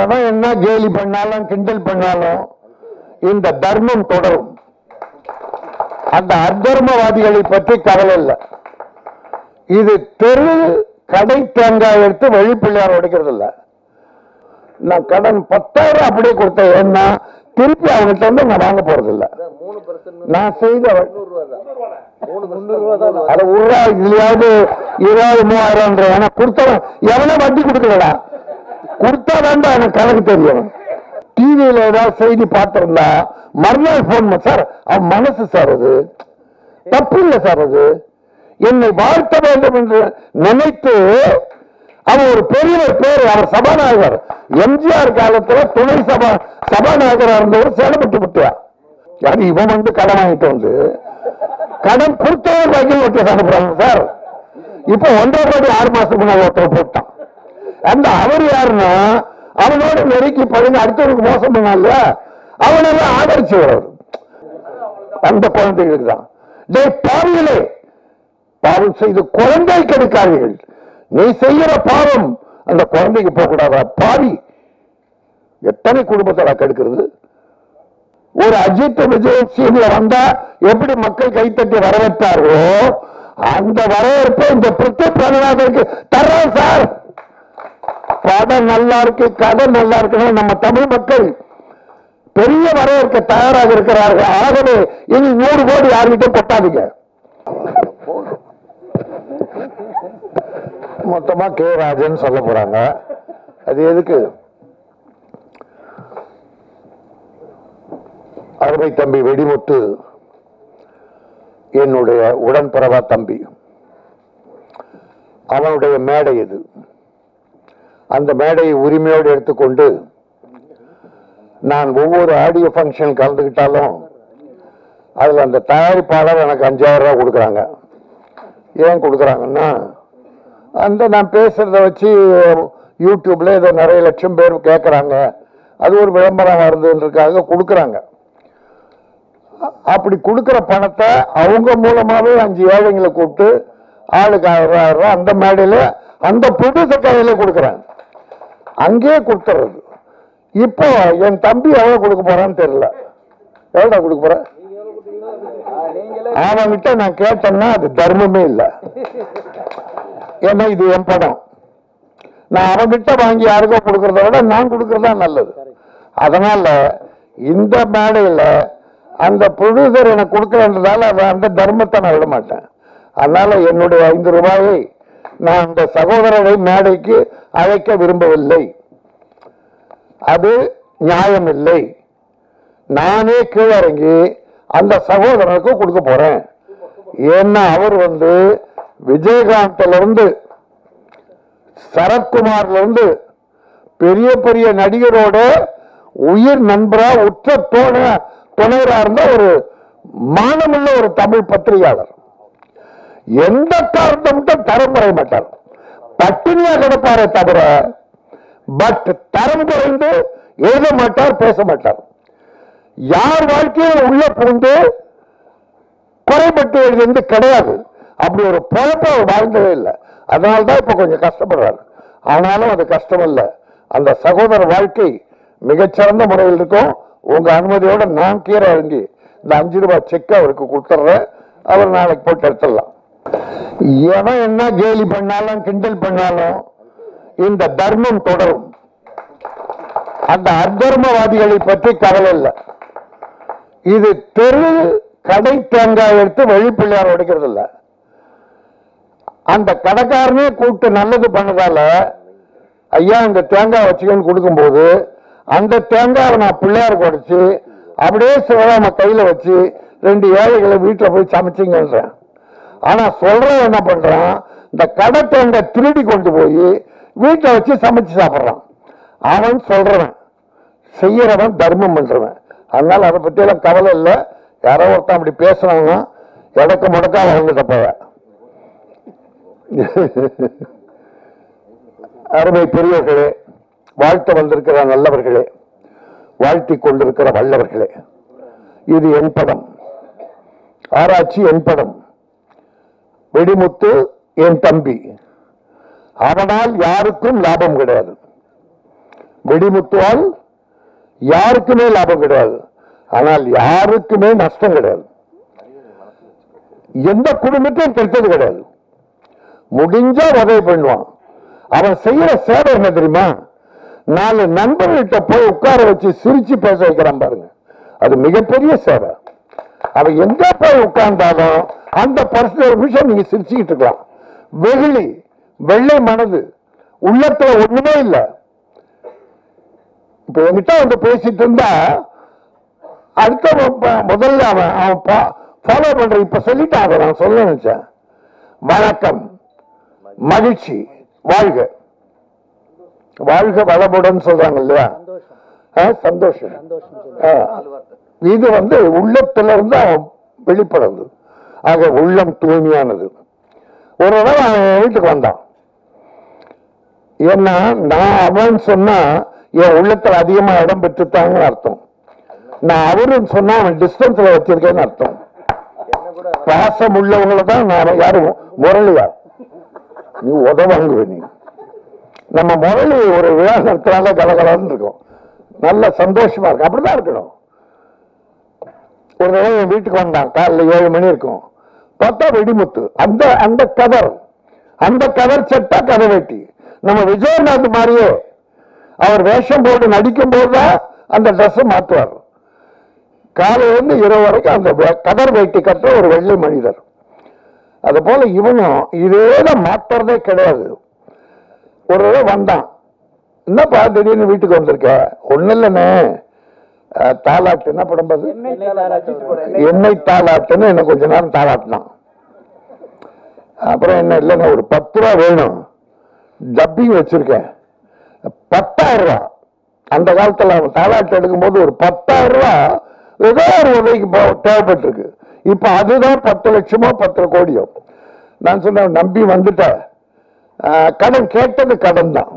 எவன் என்ன கேலி பண்ணாலும் கிண்டல் பண்ணாலும் இந்த தர்மம் தொடரும். அந்த அத்தர்மவாதிகளை பற்றி கவலை இல்லை. இது தெரு கடை தேங்காய் எடுத்து வழிப்பிள்ளையார் உடைக்கிறது இல்ல. நான் கடன் பத்தாயிரம் அப்படியே கொடுத்தேன். ஏன்னா திருப்பி அவங்கள்ட்ட வந்து நான் வாங்க போறது இல்ல. நான் செய்த முந்நூறு ரூபா தான் இதுலயாவது இருபது மூவாயிரம் ஏன்னா கொடுத்தவன் எவனோ வட்டி கொடுக்கலடா. கொடுத்தா வேண்டாம் எனக்கு கணக்கு தெரியும். டிவியில ஏதாவது செய்தி பார்த்திருந்தா மறுநாள் ஃபோன் சார் அவன் மனசு சார் அது. தப்பு இல்லை சார் அது. என்னை வாழ்த்த வேண்டும் என்று நினைத்து அவர் ஒரு பெரிய பேர் அவர் சபாநாயகர். எம்ஜிஆர் காலத்துல துணை சபா சபாநாயகராக இருந்தவர் சேலப்பட்டு விட்டியா யாரு இவன் வந்து கடன் வாங்கிட்டு வந்து. கடன் கொடுத்தவன் வகையில் ஒட்டி அனுப்புறாங்க சார். இப்போ ஒன்றரை கோடி ஆறு மாசத்துக்கு முன்னாள் ஒருத்தர் போட்டான். அந்த அவர் யாருன்னா அவனோட நெருக்கி பழகி அடுத்தவனுக்கு மோசம் பண்ணால அவனெல்லாம் ஆதரிச்சு வர்றவர் அந்த குழந்தைகளுக்கு தான். டே பாவிகளே பாவம் செய்து குழந்தை கெடுக்காதீர்கள். நீ செய்யற பாவம் அந்த குழந்தைக்கு போகக்கூடாதா? பாவி. எத்தனை குடும்பத்தை கெடுக்கிறது? ஒரு அஜித் விஜய் சீன்ல வந்தா எப்படி மக்கள் கைத்தட்டி வரவேற்றார்களோ அந்த வரவேற்பை இந்த பிரித்தி பிரகலாதருக்கு தர்றோம் சார். படம் நல்லா இருக்கு கதை நல்லா இருக்குன்னு நம்ம தமிழ் மக்கள் பெரிய வரவேற்க தயாராக இருக்கிறார்கள். ஆகவே இனி நூறு கோடி யார்கிட்டும் கொட்டாதீங்க. மொத்தமா கே ராஜன் சொல்ல போறாங்க. அது எதுக்கு? அருமை தம்பி வெடிமுத்து என்னுடைய உடன்பிறவா தம்பி. அவனுடைய மேடை இது. அந்த மேடையை உரிமையோடு எடுத்துக்கொண்டு நான் ஒவ்வொரு ஆடியோ ஃபங்க்ஷன் கலந்துக்கிட்டாலும் அதில் அந்த தயாரிப்பாளர் எனக்கு அஞ்சாயிரம் ரூபா கொடுக்குறாங்க. ஏன் கொடுக்குறாங்கன்னா அந்த நான் பேசுகிறத வச்சு யூடியூப்பில் ஏதோ நிறைய லட்சம் பேர் கேட்குறாங்க அது ஒரு விளம்பரம் வருதுன்றதுக்காக கொடுக்குறாங்க. அப்படி கொடுக்குற பணத்தை அவங்க மூலமாகவே அஞ்சு ஏழைங்களை கூப்பிட்டு ஆளுக்கு ஆயிரம் ரூபா அந்த மேடையில் அந்த ப்ரொடியூசர் கையில கொடுக்குறாங்க அங்கேயே கொடுத்துறது இப்போ என் தம்பி எவ்வளோ கொடுக்க போறான்னு தெரியல. எவ்வளோ கொடுக்க போறேன் அவன்கிட்ட நான் கேட்டேன்னா அது தர்மமே இல்லை. ஏன்னா இது என் படம். நான் அவன்கிட்ட வாங்கி யாருக்கோ கொடுக்கறத விட நான் கொடுக்கறதா நல்லது. அதனால இந்த மேடையில் அந்த ப்ரொடியூசர் எனக்கு கொடுக்கறதுனால அந்த தர்மத்தை நான் விட மாட்டேன். அதனால என்னுடைய ஐந்து ரூபாயை நான் அந்த சகோதரரை மேடைக்கு அழைக்க விரும்பவில்லை. அது நியாயமில்லை. நானே கீழறங்கி அந்த சகோதரனுக்கு கொடுக்க போறேன். ஏன்னா அவர் வந்து விஜயகாந்த்ல இருந்து சரத்குமார்ல இருந்து பெரிய பெரிய நடிகரோட உயிர் நண்பரா உற்ற தோண துணையரா இருந்த ஒரு மானமுள்ள ஒரு தமிழ் பத்திரிகையாளர். எந்த காரணமும் தரம் குறைய மாட்டார். பட்டினியா கிடப்பாரே தவிர பட் தரம் குறைந்து எழுத மாட்டார் பேச மாட்டார். யார் வாழ்க்கையில் உள்ள புகுந்து குறைபட்டு எழுதி கிடையாது. அப்படி ஒரு பொழப்ப அவர் வாழ்ந்ததே இல்லை. அதனால்தான் தான் கொஞ்சம் கஷ்டப்படுறாரு. ஆனாலும் அது கஷ்டம் இல்லை அந்த சகோதர வாழ்க்கை மிகச்சிறந்த முறையில் இருக்கும். உங்க அனுமதியோட நான் கீரை இறங்கி இந்த அஞ்சு ரூபாய் செக் அவருக்கு கொடுத்துட்றேன். அவர் நாளைக்கு போட்டு எடுத்துடலாம். எவன் என்ன கேலி பண்ணாலும் கிண்டல் பண்ணாலும் இந்த தர்மம் தொடரும். அந்த அத்தர்மவாதிகளை பற்றி கவலை இல்லை. இது தெரு கடை தேங்காய் எடுத்து வழிப்பிள்ளையார் உடைக்கிறது இல்ல. அந்த கடைக்காரனே கூப்பிட்டு நல்லது பண்ணதால ஐயா இந்த தேங்காய் வச்சுக்கன்னு கொடுக்கும்போது அந்த தேங்காவை நான் பிள்ளையாருக்கு உடைச்சு அப்படியே சிவராம கையில வச்சு ரெண்டு ஏழைகளை வீட்டுல போய் சமைச்சிங்கன்றேன். ஆனா சொல்றவன் என்ன பண்றான்? இந்த கடை தேங்காய் திருடி கொண்டு போய் வீட்டில் வச்சு சமைச்சு சாப்பிட்றான். அவன் சொல்றவன். செய்யறவன் தர்மம் பண்றவன். அதனால அதை பத்தி எல்லாம் கவலை இல்லை. யாரோ ஒருத்தன் அப்படி பேசுனாங்கன்னா இடக்க முடக்க அவங்க போவ அருமை பெரியவர்களே வாழ்த்த வந்திருக்கிற நல்லவர்களே வாழ்த்தி கொண்டிருக்கிற வல்லவர்களே இது என் படம். ஆராய்ச்சி என் படம். வெடிமுத்து என் தம்பி. அவனால் யாருக்கும் லாபம் கிடையாது. வெடிமுத்துவால் யாருக்குமே லாபம் கிடையாது. ஆனால் யாருக்குமே நஷ்டம் கிடையாது. எந்த குடும்பத்தையும் கெட்டது கிடையாது. முடிஞ்சா உதவி பண்ணுவான். அவன் செய்யற சேவை என்ன தெரியுமா? நாலு நண்பர்கள்ட்ட போய் உட்கார வச்சு சிரிச்சு பேச வைக்கிறான் பாருங்க. அது மிகப்பெரிய சேவை. அவன் எங்க போய் உட்கார்ந்தாலும் அந்த பர்சனல் நிமிஷம் நீங்க சிரிச்சுக்கிட்டு இருக்கலாம். வெகுளி வெள்ளை மனது உள்ளத்துல ஒண்ணுமே இல்லை. இப்ப என்கிட்ட வந்து பேசிட்டு இருந்தா அடுத்த முதல்ல அவன் அவன் ஃபாலோ பண்ற இப்ப சொல்லிட்டான் அதை நான் சொல்ல நினைச்சேன். வணக்கம் மகிழ்ச்சி வாழ்க. வாழ்க வளமுடன் சொல்றாங்க இல்லையா? சந்தோஷம். இது வந்து உள்ளத்துல இருந்து அவன் வெளிப்படுது ஆக உள்ளம் தூய்மையானது. ஒரு தடவை அவன் என் வீட்டுக்கு வந்தான். ஏன்னா நான் அவன் சொன்னா என் உள்ளத்தில் அதிகமாக இடம் பெற்றுத்தாங்கன்னு அர்த்தம். நான் அவருன்னு சொன்னா அவன் டிஸ்டன்ஸ்ல வச்சிருக்கேன்னு அர்த்தம். பாசம் உள்ளவங்களை தான் நான் யாரும் முரளியா நீ உதவாங்குவ நீ. நம்ம முரளி ஒரு விழா நடத்தினால கலகலன்னு இருக்கும். நல்ல சந்தோஷமா இருக்கு அப்படிதான் இருக்கணும். ஒரு தடவை என் வீட்டுக்கு வந்தான். காலைல ஏழு மணி இருக்கும். பார்த்தா வெடிமுத்து. அந்த அந்த கதர். அந்த கதர் செட்டா கதை வெட்டி. நம்ம விஜயநாத் மாதிரியே அவர் வேஷம் போட்டு நடிக்கும் போதுதான் அந்த ட்ரெஸ் மாற்றுவார் காலையிலேருந்து இரவு வரைக்கும் அந்த கதர் வேட்டி கட்டுற ஒரு வெள்ளை மனிதர். அது போல இவனும் இதேதான் மாற்றுறதே கிடையாது. ஒரு வந்தான். என்னப்பா திடீர்னு வீட்டுக்கு வந்திருக்க? ஒன்றும் இல்லைண்ணே. தாலாட்டு என்ன படம் பாது? எண்ணெய் தாலாட்டுன்னு என்ன கொஞ்ச நேரம் தாலாட்டினான். அப்புறம் என்ன இல்லைண்ணே ஒரு பத்து ரூபா வேணும். டப்பிங் வச்சிருக்கேன். பத்தாயிரம் ரூபா. அந்த காலத்துல தாலாட்டு எடுக்கும்போது ஒரு பத்தாயிரம் ரூபா ஏதோ ஒரு உதவிக்கு தேவைப்பட்டிருக்கு. இப்ப அதுதான் பத்து லட்சமோ பத்து கோடியோ. நான் சொன்னேன் நம்பி வந்துட்டேன் கடன் கேட்டது கடன் தான்.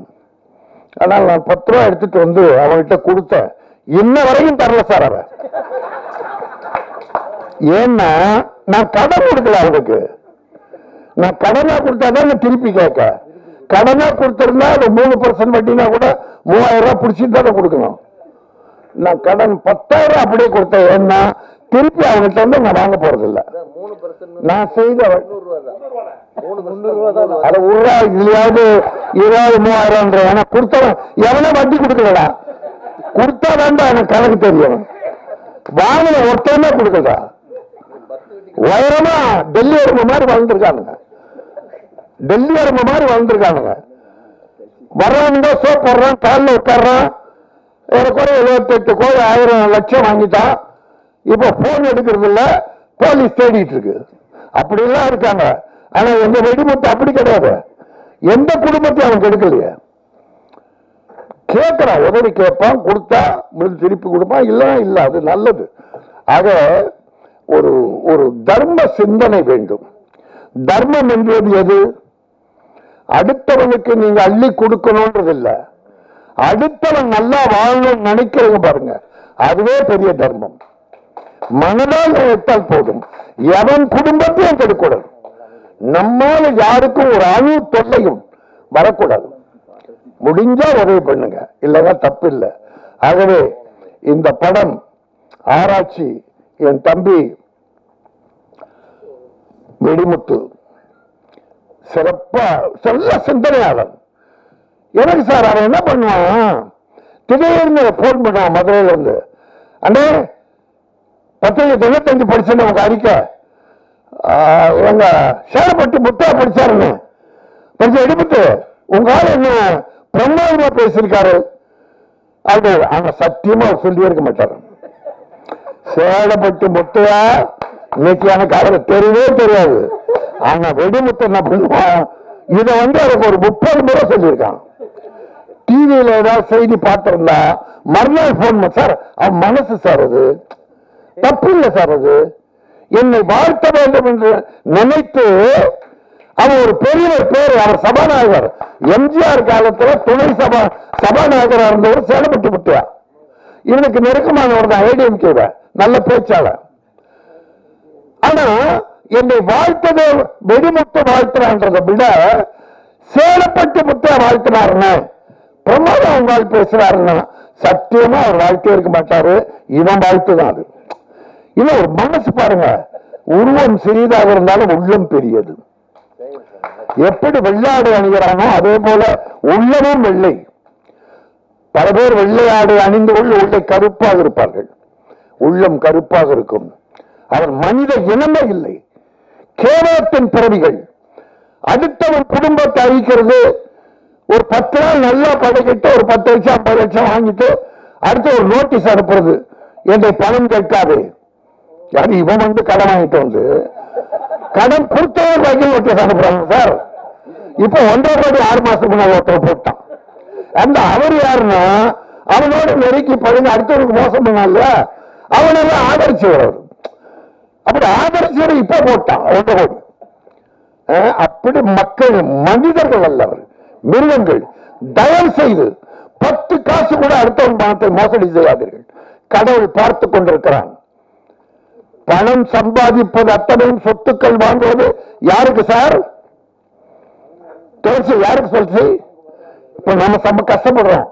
ஆனால் நான் பத்து ரூபா எடுத்துட்டு வந்து அவன்கிட்ட கொடுத்தேன். இன்ன வரையும் தரல சார் அவன் ஏன்னா நான் கடன் கொடுக்கல அவனுக்கு. நான் கடனா கொடுத்தாதான் நான் திருப்பி கேட்க. கடனா கொடுத்திருந்தா அது மூணு பர்சன்ட் வட்டினா கூட மூவாயிரம் ரூபாய் பிடிச்சிட்டு தானே கொடுக்கணும். நான் கடன் பத்தாயிரம் ரூபாய் அப்படியே கொடுத்தேன். ஏன்னா திருப்பி அவங்ககிட்ட வந்து நான் வாங்க போறது இல்ல அதான் மூணு பர்சன்ட் நான் செய்த முந்நூறு ரூபா தான். மூணு முந்நூறு ரூபா தான். அட உருவா இதுலயாவது இருபது மூவாயிரம் கொடுத்தவன் எவனோ வட்டி கொடுக்கலடா. கொடுத்தா வேண்டாம் எனக்கு கணக்கு தெரியும். வாங்கின ஒருத்தனே கொடுக்கலடா உயரமா டெல்லி அரும்பு மாதிரி வளர்ந்துருக்கானுங்க. டெல்லி அரும்பு மாதிரி வளர்ந்துருக்கானுங்க. வர்றவங்க சோப் போடுறான் காலில் உட்காடுறான் ஏறக்குறை எழுபத்தெட்டு கோடி ஆயிரம் லட்சம் வாங்கிட்டான். இப்போ போன் எடுக்கிறது இல்லை போலீஸ் தேடிட்டு இருக்கு. அப்படிலாம் இருக்காங்க. ஆனா எங்க வெடிமுத்து அப்படி கிடையாது. எந்த குடும்பத்தையும் அவன் கெடுக்கலையே கேட்கிறான் உதவி கேட்பான் கொடுத்தா முடிஞ்சு திருப்பி கொடுப்பான் இல்ல இல்ல அது நல்லது. ஆக ஒரு ஒரு தர்ம சிந்தனை வேண்டும். தர்மம் என்பது எது? அடுத்தவனுக்கு நீங்க அள்ளி கொடுக்கணும்ன்றது இல்ல அடுத்தவன் நல்லா வாழணும்னு நினைக்கிறவங்க பாருங்க அதுவே பெரிய தர்மம். மனதால் நினைத்தால் போதும். எவன் குடும்பத்தையும் கெடுக்கூடாது நம்மால் யாருக்கும் ஒரு அணு தொல்லையும் வரக்கூடாது. முடிஞ்சா உதவி பண்ணுங்க. இல்லைன்னா தப்பு இல்லை ஆகவே இந்த படம் ஆராய்ச்சி என் தம்பி வெடிமுத்து சிறப்பா சொல்ல சிந்தனையாளன் எனக்கு சார் அவன் என்ன பண்ணுவான்? திடீர்னு போன் பண்ணுவான் மதுரையில இருந்து. அண்ணே பத்திரிகை தொண்ணூத்தஞ்சு படிச்சேன்னு உங்க அறிக்கை. உங்க எங்க சேலப்பட்டு முத்தா படிச்சாருன்னு. படிச்ச எடுத்துட்டு உங்க ஆள் என்ன? பிரம்மாண்டமா பேசியிருக்காரு. அது ஆனா சத்தியமா சொல்லியே இருக்க மாட்டாரு. சேடப்பட்டு முட்டையா இன்னைக்கு எனக்கு அவரை தெரியவே தெரியாது. ஆனா வெடிமுத்து என்ன பண்ணுவான் இதை வந்து அவருக்கு ஒரு முப்பது முறை சொல்லியிருக்கான். டிவியில ஏதாவது செய்தி பார்த்திருந்தா மறுநாள் போன் சார் அவன் மனசு சார் அது. தப்பு இல்லை சார் அது. என்னை வாழ்த்த வேண்டும் என்று நினைத்து அவர் ஒரு பெரிய பேர் அவர் சபாநாயகர். எம்ஜிஆர் காலத்துல துணை சபா சபாநாயகராக இருந்தவர் சேலப்பட்டு விட்டார் இவனுக்கு நெருக்கமானவர் தான் ஏடிஎம்கே நல்ல பேச்சாளர். ஆனா என்னை வாழ்த்தது வெடிமுத்து வாழ்த்துறான்றதை விட சேலப்பட்டு முத்தா வாழ்த்தினாருன்னு பிரமாதம் அவங்க ஆள் பேசுறாருன்னா சத்தியமா அவர் வாழ்க்கை இருக்க மாட்டாரு. இவன் வாழ்த்து தான் அது. இல்ல ஒரு மனசு பாருங்க உருவம் சிறியதாக இருந்தாலும் உள்ளம் பெரியது. எப்படி வெள்ளாடு அணிகிறானோ அதே போல உள்ளமும் வெள்ளை. பல பேர் வெள்ளையாடு அணிந்து கொள்ள உள்ளே கருப்பாக இருப்பார்கள். உள்ளம் கருப்பாக இருக்கும். அவர் மனித இனமே இல்லை. கேவலத்தின் பிறவிகள். அடுத்தவன் குடும்பத்தை அழிக்கிறது. ஒரு பத்து நாள் நல்லா படைக்கிட்டு ஒரு பத்து லட்சம் ஐம்பது லட்சம் வாங்கிட்டு அடுத்து ஒரு நோட்டீஸ் அனுப்புறது. என்னை பணம் கேட்காது. அது இவன் வந்து கடன் வாங்கிட்டு வந்து கடன் கொடுத்தவர் கையில் நோட்டீஸ் அனுப்புறாங்க சார். இப்போ ஒன்றரை கோடி ஆறு மாசத்துக்கு முன்னாடி ஒருத்தர் போட்டான். அந்த அவர் யாருன்னா அவனோட நெருக்கி பழகி அடுத்தவனுக்கு மோசம் பண்ணால அவனெல்லாம் ஆதரிச்சவர் அப்படி ஆதரிச்சவர் இப்ப போட்டான் ஒன்றரை கோடி. அப்படி மக்கள் மனிதர்கள் அல்லவர் மிருகங்கள் தயவு செய்து பத்து காசு கூட அடுத்தவன் பணத்தை மோசடி செய்யாதீர்கள். கடவுள் பார்த்து கொண்டிருக்கிறான். பணம் சம்பாதிப்பது அத்தனையும் சொத்துக்கள் வாங்குவது யாருக்கு சார்? யாருக்கு சொல்லுச்சு இப்ப நம்ம ரொம்ப கஷ்டப்படுறோம்.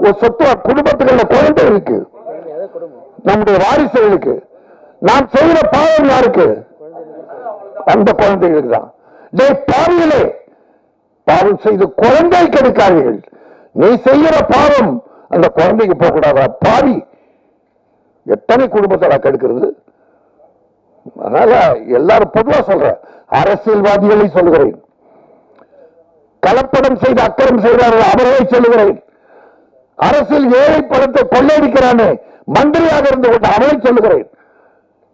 ஒரு சொத்து குடும்பத்துக்குள்ள குழந்தைகளுக்கு இருக்கு. நம்முடைய வாரிசுகளுக்கு நாம் செய்கிற பாவம் யாருக்கு? அந்த குழந்தைகளுக்கு தான். டேய் பாவிகளே பாவம் செய்து குழந்தை கெடுக்காதீர்கள் நீ செய்கிற பாவம் அந்த குழந்தைக்கு போகக்கூடாதா? பாவி. எத்தனை குடும்பத்தை கெடுக்கிறது அதனால எல்லாரும் பொதுவா சொல்றேன் அரசியல்வாதிகளை சொல்லுகிறேன். கலப்படம் செய்து அக்கறம் செய்தார்கள் அவர்களை சொல்லுகிறேன். அரசியல் ஏழை பணத்தை கொள்ளையடிக்கிறானே மந்திரியாக இருந்து கொண்டு அவனை சொல்லுகிறேன்.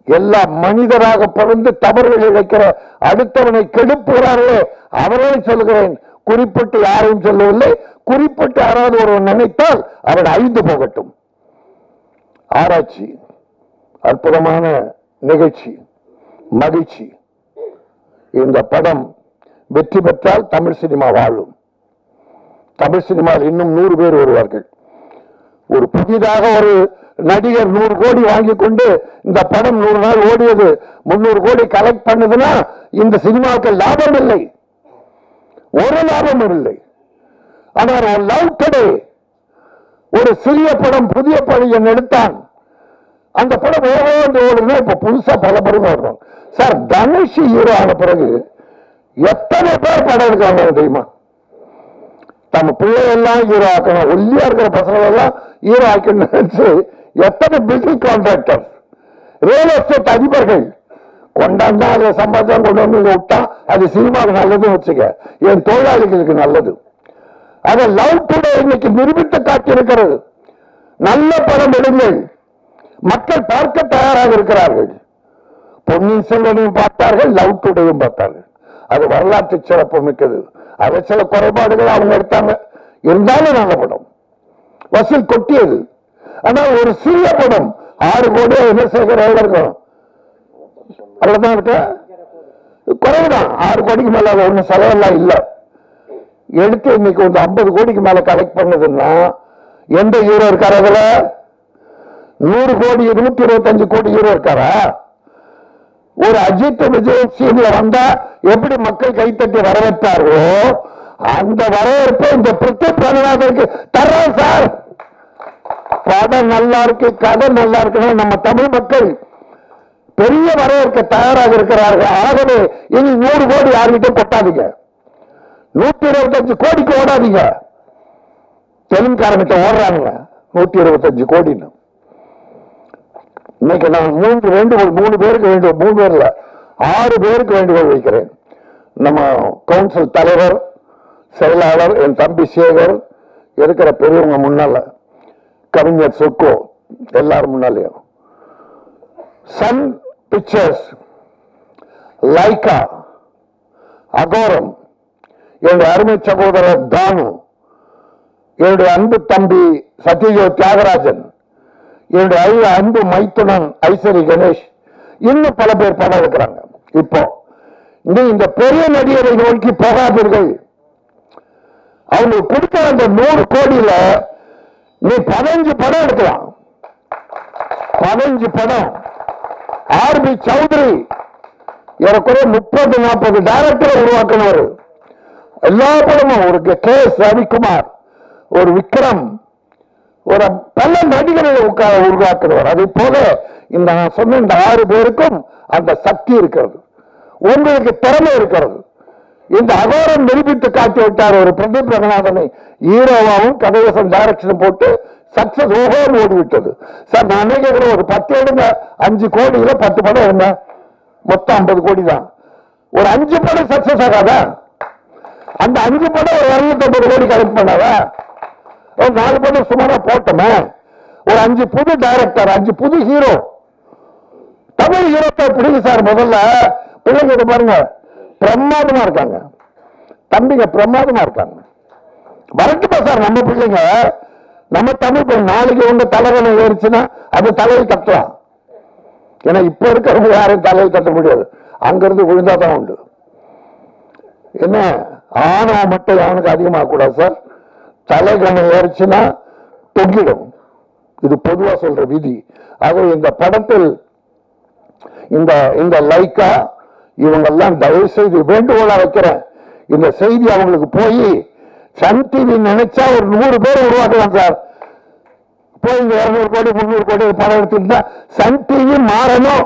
எல்லா மனிதராக பிறந்து தவறுகள் இழைக்கிற அடுத்தவனை கெடுப்புகிறார்களே அவர்களை சொல்லுகிறேன். குறிப்பிட்டு யாரையும் சொல்லவில்லை. குறிப்பிட்டு யாராவது ஒருவன் நினைத்தால் அவன் அழிந்து போகட்டும். ஆராய்ச்சி அற்புதமான நிகழ்ச்சி. மகிழ்ச்சி. இந்த படம் வெற்றி பெற்றால் தமிழ் சினிமா வாழும். தமிழ் சினிமாவில் இன்னும் நூறு பேர் வருவார்கள். ஒரு புதிதாக ஒரு நடிகர் நூறு கோடி வாங்கி கொண்டு இந்த படம் நூறு நாள் ஓடியது முன்னூறு கோடி கலெக்ட் பண்ணுதுன்னா இந்த சினிமாவுக்கு லாபம் இல்லை. ஒரு லாபமும் இல்லை. ஆனால் லவ் டுடே ஒரு சிறிய படம் புதிய படம் எடுத்தான் அந்த படம் ஓடோ என்று ஓடுனா இப்ப புதுசா பல படம் ஓடுறோம் சார் தனுஷ் ஹீரோ ஆன பிறகு எத்தனை பேர் படம் எடுக்கிறாங்க தெரியுமா? நம்ம பிள்ளையெல்லாம் ஹீரோ ஆக்கணும். ஒல்லியா இருக்கிற பசங்களெல்லாம் ஹீரோ ஆக்கணும்னு நினைச்சு எத்தனை பில்டிங் கான்ட்ராக்டர் ரியல் எஸ்டேட் அதிபர்கள் கொண்டாந்தா அதை சம்பாதிச்சா கொண்டு வந்து விட்டா அது சினிமாவுக்கு நல்லதுன்னு வச்சுக்க என் தொழிலாளிகளுக்கு நல்லது. அதை லவ் டுடே இன்னைக்கு நிரூபித்து காட்டியிருக்கிறது. நல்ல படம் எடுங்கள். மக்கள் பார்க்க தயாராக இருக்கிறார்கள். பொன்னியின் செல்வனையும் பார்த்தார்கள் லவ் டுடேயும் பார்த்தார்கள். அது வரலாற்று சிறப்பு மிக்கது. அது சில குறைபாடுகள் அவங்க எடுத்தாங்க. இருந்தாலும் நல்ல படம். வசூல் கொட்டியது. ஆனால் ஒரு சிறிய படம் ஆறு கோடி விமர்சகர் எவ்வளவு இருக்கும் அவ்வளவுதான் இருக்க குறைவுதான். ஆறு கோடிக்கு மேல அது ஒண்ணும் செலவெல்லாம் இல்லை. எடுத்து இன்னைக்கு வந்து ஐம்பது கோடிக்கு மேல கலெக்ட் பண்ணதுன்னா எந்த ஹீரோ இருக்காரு அதுல? நூறு கோடி நூத்தி இருபத்தஞ்சு கோடி ஹீரோ இருக்காரா? ஒரு அஜித் விஜய் சீன்ல வந்தா எப்படி மக்கள் கைத்தட்டி வரவேற்றாரோ அந்த வரவேற்பு இந்த பிரித்தி பிரகலாதருக்கு தர்றோம் சார். படம் நல்லா இருக்கு கதை நல்லா இருக்குன்னு நம்ம தமிழ் மக்கள் பெரிய வரவேற்க தயாராக இருக்கிறார்கள். ஆகவே இனி நூறு கோடி யார்கிட்ட கொட்டாதீங்க. நூத்தி இருபத்தஞ்சு கோடிக்கு ஓடாதீங்க. தெலுங்குக்காரங்கிட்ட ஓடுறாங்க நூத்தி இருபத்தஞ்சு கோடின்னு. இன்னைக்கு நான் மூன்று வேண்டுகோள் மூணு பேருக்கு வேண்டும் மூணு பேர்ல ஆறு பேருக்கு வேண்டுகோள் வைக்கிறேன். நம்ம கவுன்சில் தலைவர் செயலாளர் என் தம்பி சேகர் இருக்கிற பெரியவங்க முன்னால கவிஞர் சொக்கோ எல்லாரும் முன்னாலேயும். சன் பிக்சர்ஸ் லைகா அகோரம் என்னுடைய அருமை சகோதரர் தானு என்னுடைய அன்பு தம்பி சத்யஜோ தியாகராஜன் என்னுடைய அன்பு மைத்துனன் ஐஸ்வரி கணேஷ் இன்னும் பல பேர் படம் எடுக்கிறாங்க இப்போ நீ இந்த பெரிய நடிகரை நோக்கி போகாதீர்கள். அவங்களுக்கு கொடுத்த அந்த நூறு கோடியில நீ பதினஞ்சு படம் எடுக்கலாம். பதினஞ்சு படம். ஆர் பி சௌத்ரி ஏறக்குறைய முப்பது நாற்பது டைரக்டரை உருவாக்கினவர். எல்லா படமும் ஒரு கே எஸ் ரவிக்குமார் ஒரு விக்ரம் ஒரு பல நடிகர்களை உட்கார உருவாக்குறவர். அதே போல இந்த நான் சொன்ன இந்த ஆறு பேருக்கும் அந்த சக்தி இருக்கிறது. உங்களுக்கு திறமை இருக்கிறது. இந்த அகோரம் நிரூபித்து காட்டி விட்டார் ஒரு பிரதீப் ரங்கநாதனை ஹீரோவாவும் கதையசன் டைரக்ஷன் போட்டு சக்சஸ் ஓஹோன்னு ஓடிவிட்டது. சார் நான் என்ன ஒரு பத்து எடுங்க. அஞ்சு கோடியில பத்து படம் எடுங்க மொத்தம் ஐம்பது கோடி தான். ஒரு அஞ்சு படம் சக்சஸ் ஆகாதா? அந்த அஞ்சு படம் ஒரு இருநூத்தி ஐம்பது கோடி கலெக்ட் பண்ணாதா? ஒரு நாலு பேர் சுமாரா போட்டோமே. ஒரு அஞ்சு புது டைரக்டர் அஞ்சு புது ஹீரோ தமிழ் ஹீரோக்கள் பிடிங்க சார் முதல்ல பிள்ளைங்க பாருங்க பிரமாதமா இருக்காங்க. தம்பிங்க பிரமாதமா இருக்காங்க. வரட்டுப்பா சார் நம்ம பிள்ளைங்க? நம்ம தமிழ் பிள்ளை நாளைக்கு உங்க தலைவனை ஏறிச்சுன்னா அது தலையில் கட்டலாம். ஏன்னா இப்ப இருக்கிறவங்க யாரையும் தலையில் கட்ட முடியாது. அங்கிருந்து விழுந்தாதான் உண்டு. என்ன? ஆணவம் மட்டும் அவனுக்கு அதிகமாக கூடாது சார்? தலைகணம் ஏறிச்சுன்னா தொங்கிடும். இது பொதுவா சொல்ற விதி. ஆக இந்த படத்தில் இந்த இந்த லைக்கா இவங்கெல்லாம் தயவு செய்து வேண்டுகோளா வைக்கிறேன். இந்த செய்தி அவங்களுக்கு போய் சன் டிவி நினைச்சா ஒரு நூறு பேர் உருவாக்கலாம் சார். போய் இந்த இருநூறு கோடி முந்நூறு கோடி படம் எடுத்துட்டா சன் டிவி மாறணும்.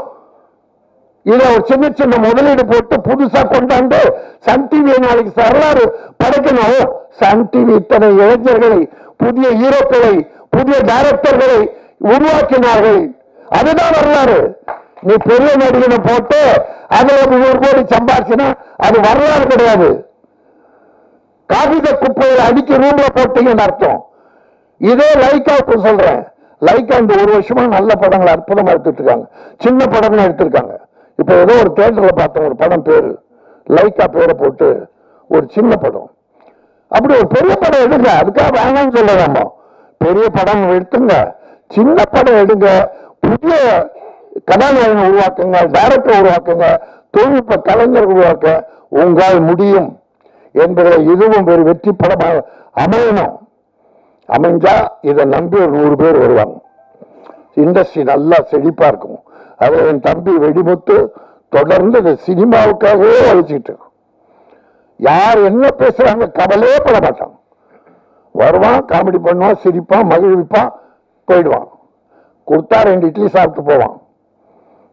இதை ஒரு சின்ன சின்ன முதலீடு போட்டு புதுசா கொண்டாந்து சன் டிவி நாளைக்கு வரலாறு படைக்கணும். சன் டிவி இத்தனை இளைஞர்களை புதிய ஹீரோக்களை புதிய டைரக்டர்களை உருவாக்கினார்கள். அதுதான் வரலாறு. நீ பெரிய நடிகனை போட்டு அதுல ஒரு நூறு கோடி சம்பாதிச்சுனா அது வரலாறு கிடையாது. காகித குப்பையை அடிக்க ரூம்ல போட்டீங்கன்னு அர்த்தம். இதே லைக்காவுக்கு சொல்றேன். லைக்கா இந்த ஒரு வருஷமா நல்ல படங்களை அற்புதமா எடுத்துட்டு இருக்காங்க. சின்ன படங்கள் எடுத்திருக்காங்க. இப்போ ஏதோ ஒரு தேட்டரில் பார்த்தோம் ஒரு படம் பேர் லைக்கா பேரை போட்டு ஒரு சின்ன படம். அப்படி ஒரு பெரிய படம் எடுங்க அதுக்காக வேணாம்னு சொல்ல பெரிய படம் எடுத்துங்க சின்ன படம் எடுங்க புதிய கதாநாயகன் உருவாக்குங்க டைரக்டர் உருவாக்குங்க தொழில்நுட்ப கலைஞர் உருவாக்க உங்களால் முடியும் என்பதை இதுவும் ஒரு வெற்றி படமாக அமையணும். அமைஞ்சா இதை நம்பி ஒரு நூறு பேர் வருவாங்க. இண்டஸ்ட்ரி நல்லா செழிப்பாக இருக்கும். அவர் என் தம்பி வெடிமுத்து தொடர்ந்து இந்த சினிமாவுக்காகவே வலிச்சுட்டு யார் என்ன பேசுறாங்க கவலையே பட மாட்டான். வருவான் காமெடி பண்ணுவான் சிரிப்பான் மகிழ்விப்பான் போயிடுவான். கொடுத்தா ரெண்டு இட்லி சாப்பிட்டு போவான்.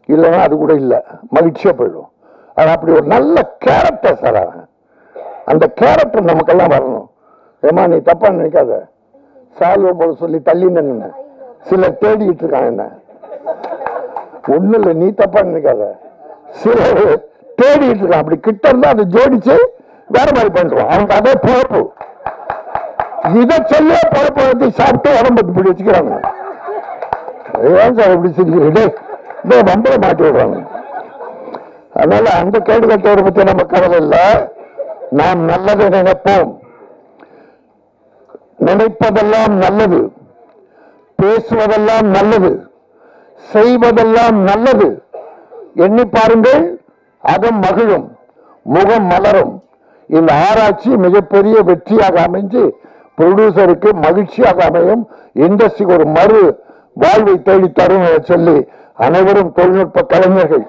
இல்லைன்னா அது கூட இல்லை மகிழ்ச்சியாக போயிடுவான். அது அப்படி ஒரு நல்ல கேரக்டர் சார் அந்த கேரக்டர் நமக்கெல்லாம் வரணும். ஏமா நீ தப்பா நினைக்காத. சால்வை போல சொல்லி தள்ளி நின்று சிலர் தேடிட்டு இருக்கான் என்ன? ஒண்ணு இல்லை நீ தப்பா நினைக்காத. சில தேடிட்டு இருக்கான் அப்படி கிட்ட இருந்தா அதை ஜோடிச்சு வேற மாதிரி பண்றான் அவனுக்கு அதே பொழப்பு. இதை சொல்லியே பொழப்பு வந்து சாப்பிட்டு உடம்பு இப்படி வச்சுக்கிறாங்க. ஏன் சார் இப்படி சிரிக்கிறீங்க இதே வம்பளை மாட்டி விடுறாங்க. அதனால அந்த கேடு கட்டவரை பத்தி நம்ம கவலை இல்லை. நாம் நல்லதை நினைப்போம். நினைப்பதெல்லாம் நல்லது. பேசுவதெல்லாம் நல்லது. செய்வதெல்லாம் நல்லது. எண்ணி பாருங்கள் அகம் மகிழும் முகம் மலரும். இந்த ஆராய்ச்சி மிகப்பெரிய வெற்றியாக அமைஞ்சு ப்ரொடியூசருக்கு மகிழ்ச்சியாக அமையும். இண்டஸ்ட்ரிக்கு ஒரு மறு வாழ்வை தேடி தரும் என சொல்லி அனைவரும் தொழில்நுட்ப கலைஞர்கள்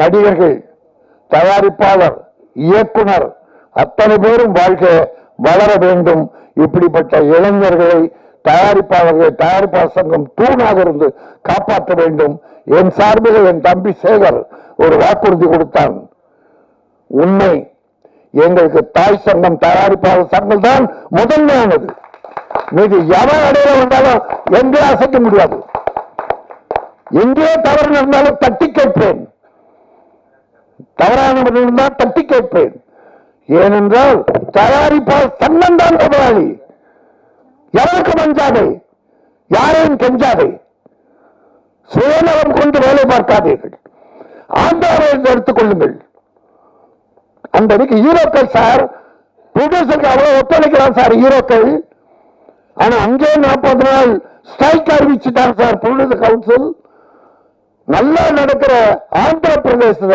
நடிகர்கள் தயாரிப்பாளர் இயக்குனர் அத்தனை பேரும் வாழ்க வளர வேண்டும். இப்படிப்பட்ட இளைஞர்களை தயாரிப்பாளர்கள் தயாரிப்பாளர் சங்கம் தூணாக இருந்து காப்பாற்ற வேண்டும். என் சார்பில் என் தம்பி சேகர் ஒரு வாக்குறுதி கொடுத்தான். உண்மை. எங்களுக்கு தாய் சங்கம் தயாரிப்பாளர் சங்கம் தான் முதன்மையானது. மீது எவன் அடையில வந்தாலும் எங்கே அசைக்க முடியாது. எங்கே தவறு நடந்தாலும் தட்டி கேட்பேன். தவறான இருந்தால் தட்டி கேட்பேன். ஏனென்றால் தயாரிப்பால் சங்கம் தான் முதலாளி. எவருக்கும் அஞ்சாதே யாரையும் கெஞ்சாதே? சுயநலம் கொண்டு வேலை பார்க்காதீர்கள். ஆந்தாரை எடுத்துக் கொள்ளுங்கள். அந்த ஹீரோக்கள் சார் ப்ரொடியூசருக்கு அவ்வளவு ஒத்துழைக்கிறான் சார் ஹீரோக்கள் ஆனா அங்கே நாற்பது நாள் ஸ்ட்ரைக் அறிவிச்சுட்டாங்க சார் ப்ரொடியூசர் கவுன்சில் நல்லா நடக்கிற ஆந்திர பிரதேசத்துல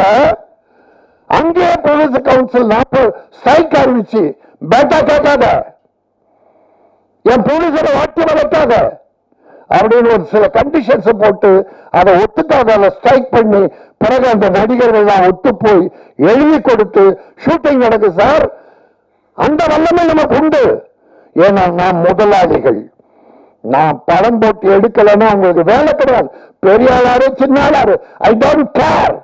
அங்கே ப்ரொடியூசர் கவுன்சில் நாற்பது ஸ்ட்ரைக் அறிவிச்சு பேட்டா கேட்காத. என் ப்ரொடியூசரை வாட்டி வளர்த்தாங்க அப்படின்னு ஒரு சில கண்டிஷன்ஸ் போட்டு அதை ஒத்துக்காத ஸ்ட்ரைக் பண்ணி பிறகு அந்த நடிகர்கள் எல்லாம் ஒத்து போய் எழுதி கொடுத்து ஷூட்டிங் நடக்குது சார். அந்த வல்லமை நமக்கு உண்டு. ஏன்னா நான் முதலாளிகள். நான் படம் போட்டு எடுக்கலன்னா உங்களுக்கு வேலை கிடையாது. பெரிய ஆளாரு சின்ன ஆளாரு ஐ டோன்ட் கேர்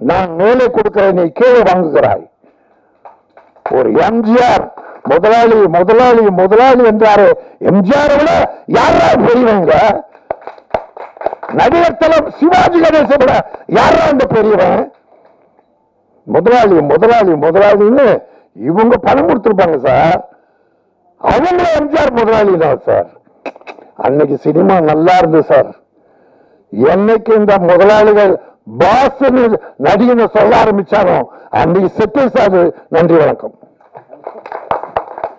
நான் மேலே கொடுக்கிற நீ கீழே வாங்குகிறாய். ஒரு எம்ஜிஆர் முதலாளி முதலாளி முதலாளி என்றாரு. எம்ஜிஆர் விட யாரா பெரியவங்க? நடிகர் தலம் சிவாஜி கணேசன் விட யாரா அந்த பெரியவன்? முதலாளி முதலாளி முதலாளின்னு இவங்க பணம் கொடுத்துருப்பாங்க சார். அவங்க எம்ஜிஆர் முதலாளி தான் சார். அன்னைக்கு சினிமா நல்லா இருந்தது சார். என்னைக்கு இந்த முதலாளிகள் பாஸ் நடிகனை சொல்ல ஆரம்பிச்சாலும் அன்னைக்கு செத்து சார். நன்றி வணக்கம்.